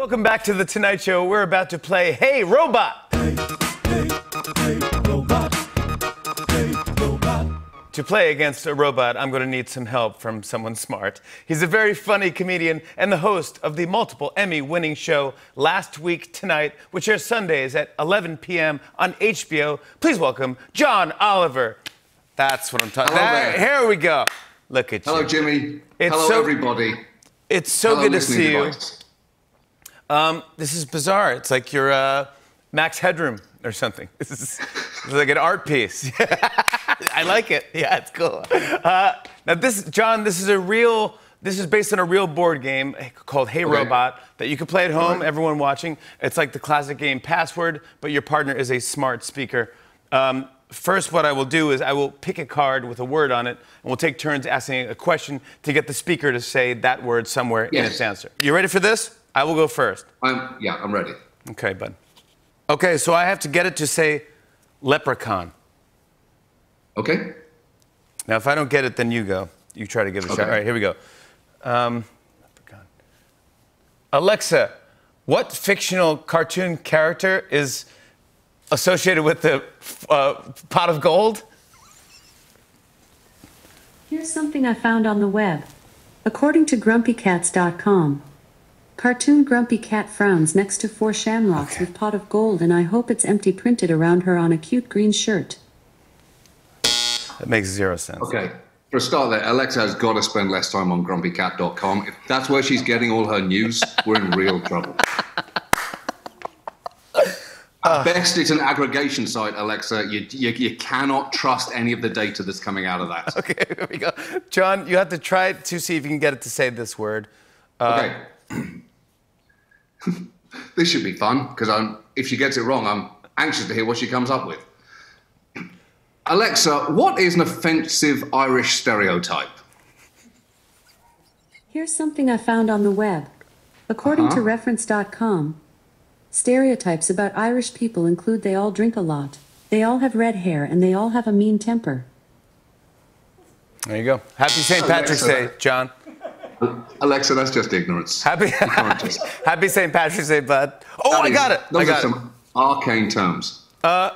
Welcome back to the Tonight Show. We're about to play Hey Robot. To play against a robot, I'm going to need some help from someone smart. He's a very funny comedian and the host of the multiple Emmy winning show Last Week Tonight, which airs Sundays at 11 p.m. on HBO. Please welcome John Oliver. That's what I'm talking about. Here we go. Look at Hello, you. Hello, Jimmy. It's Hello, so- everybody. It's so Hello, good to listening see you. Um, this is bizarre. It's like you're uh, Max Headroom or something. This is, this is like an art piece. I like it. Yeah, it's cool. Uh, now, this, John, this is a real. This is based on a real board game called Hey Okay. Robot that you can play at home. Everyone watching. It's like the classic game Password, but your partner is a smart speaker. Um, first, what I will do is I will pick a card with a word on it, and we'll take turns asking a question to get the speaker to say that word somewhere in its answer. You ready for this? I will go first. I'm, yeah, I'm ready. Okay, bud. Okay, so I have to get it to say leprechaun. Okay? Now, if I don't get it, then you go. You try to give it a shot. All right, here we go. Um, leprechaun. Alexa, what fictional cartoon character is associated with the uh, pot of gold? Here's something I found on the web. According to GrumpyCats.com, cartoon Grumpy Cat frowns next to four shamrocks with pot of gold, and I hope it's empty printed around her on a cute green shirt. That makes zero sense. Okay. For a start there, Alexa has got to spend less time on grumpycat.com. If that's where she's getting all her news, we're in real trouble. At best, it's an aggregation site, Alexa. You, you, you cannot trust any of the data that's coming out of that. Okay, here we go. John, you have to try to see if you can get it to say this word. Uh, okay. this should be fun because I'm. If she gets it wrong, I'm anxious to hear what she comes up with. Alexa, what is an offensive Irish stereotype? Here's something I found on the web. According to Uh-huh. reference.com, stereotypes about Irish people include they all drink a lot, they all have red hair, and they all have a mean temper. There you go. Happy St. Patrick's Day, John. Alexa, that's just ignorance. Happy, just- happy St. Patrick's Day, bud. Oh, That I is- got it. Those I got are it. some arcane terms. Uh,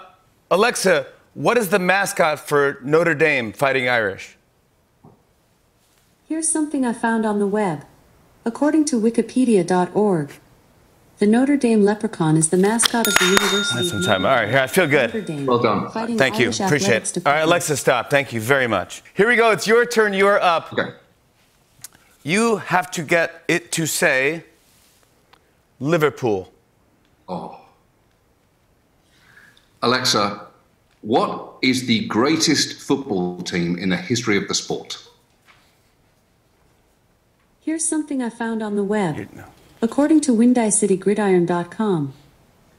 Alexa, what is the mascot for Notre Dame Fighting Irish? Here's something I found on the web. According to Wikipedia.org, the Notre Dame leprechaun is the mascot of the University That's of some time. Notre All right, here, I feel good. Dame, Well done. fighting Thank you. Appreciate it. All right. Alexa, stop. Thank you very much. Here we go. It's your turn. You're up. Okay. You have to get it to say Liverpool. Oh. Alexa, what is the greatest football team in the history of the sport? Here's something I found on the web. According to WindyCityGridiron.com,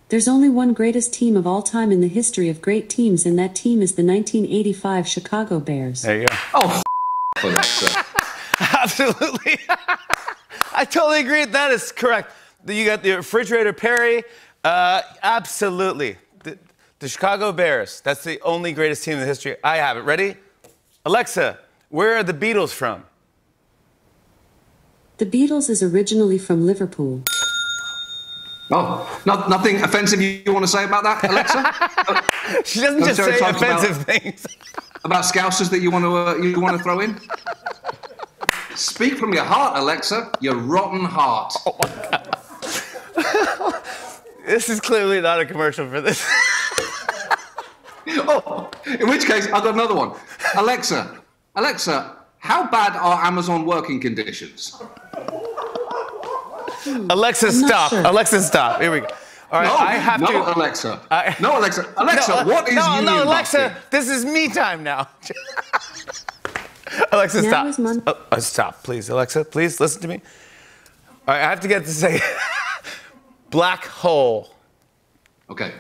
there's only one greatest team of all time in the history of great teams, and that team is the 1985 Chicago Bears. There you go. Oh, Alexa. Absolutely. I totally agree. That is correct. You got the refrigerator Perry. Uh, absolutely. The, the Chicago Bears. That's the only greatest team in the history. I have it. Ready? Alexa, where are the Beatles from? The Beatles is originally from Liverpool. Oh, no, nothing offensive you, you want to say about that, Alexa? She doesn't No just say stereotypes about- offensive things. about scousers that you want to uh, you want to throw in? Speak from your heart, Alexa. Your rotten heart. Oh this is clearly not a commercial for this. Oh, in which case, I've got another one. Alexa, Alexa, how bad are Amazon working conditions? Alexa, stop. sure. Alexa, stop. Here we go. All right, No, I have no, to. Alexa. I- no, Alexa. Alexa, no, uh, what is no, union no, Alexa, busting? this is me time now. Alexa, Now stop. is mon- Oh, uh, stop, please. Alexa, please listen to me. All right, I have to get to say black hole. Okay.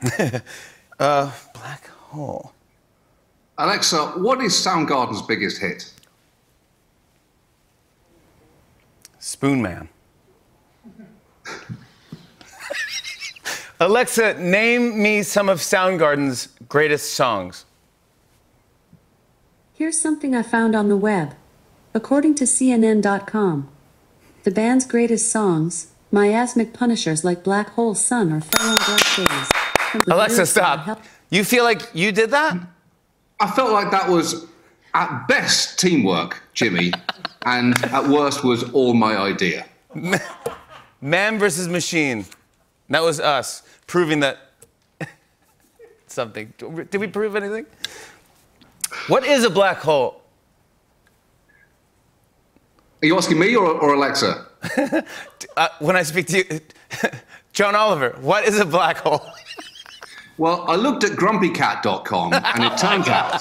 Black hole. Alexa, what is Soundgarden's biggest hit? Spoonman. Alexa, name me some of Soundgarden's greatest songs. Here's something I found on the web. According to CNN.com, the band's greatest songs, Miasmic punishers like Black Hole Sun or Fell on Black Days. Alexa, stop. You feel like you did that? I felt like that was at best teamwork, Jimmy, and at worst was all my idea. Man versus machine. That was us proving that something. Did we prove anything? What is a black hole? Are you asking me or, or Alexa? Uh, when I speak to you, John Oliver, what is a black hole? Well, I looked at grumpycat.com and it turns out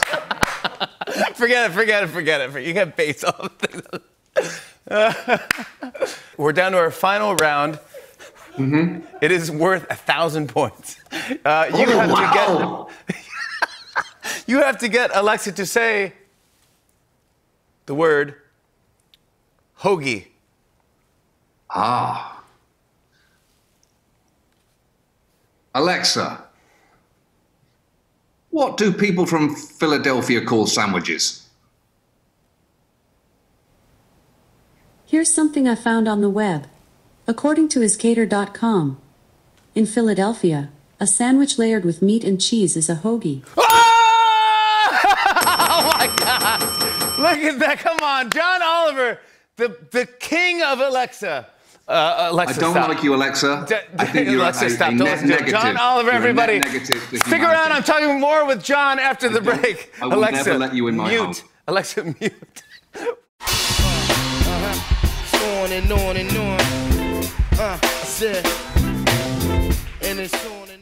forget it, forget it, forget it. You get base all the things. We're down to our final round. It is worth a thousand points. Uh, you, Oh, have wow. to get, you have to get Alexa to say the word hoagie. Ah. Alexa, what do people from Philadelphia call sandwiches? Here's something I found on the web. According to iscater.com, in Philadelphia, a sandwich layered with meat and cheese is a hoagie. Oh my God! Look at that! Come on, John Oliver, the the king of Alexa. Uh, Alexa, I don't stop. like you, Alexa. D- I think you're Alexa, a, a, stop. a Don't net listen to negative. John Oliver, You're everybody. negative to Stick around. I'm talking more with John after the break. I will Alexa, never let you in my mute. home. Alexa, mute. on and on and on. Uh, I said, and it's on and